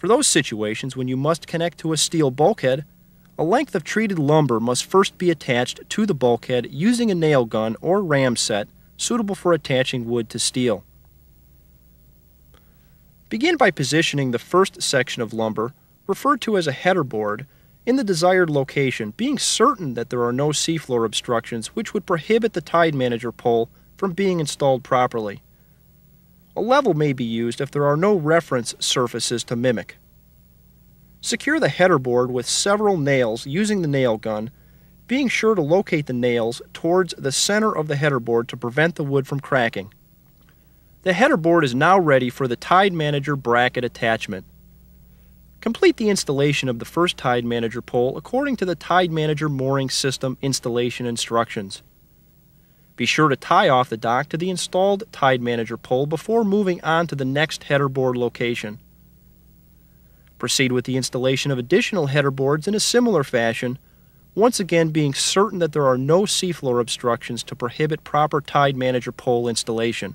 For those situations when you must connect to a steel bulkhead, a length of treated lumber must first be attached to the bulkhead using a nail gun or Ramset suitable for attaching wood to steel. Begin by positioning the first section of lumber, referred to as a header board, in the desired location, being certain that there are no seafloor obstructions which would prohibit the tide manager pole from being installed properly. A level may be used if there are no reference surfaces to mimic. Secure the header board with several nails using the nail gun, being sure to locate the nails towards the center of the header board to prevent the wood from cracking. The header board is now ready for the Tide Manager bracket attachment. Complete the installation of the first Tide Manager pole according to the Tide Manager mooring system installation instructions. Be sure to tie off the dock to the installed Tide Manager pole before moving on to the next header board location. Proceed with the installation of additional header boards in a similar fashion, once again being certain that there are no seafloor obstructions to prohibit proper Tide Manager pole installation.